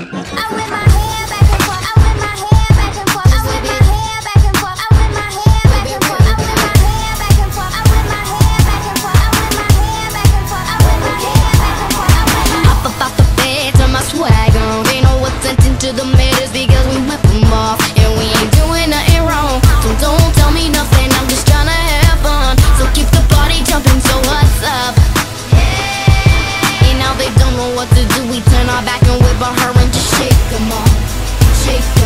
I win more.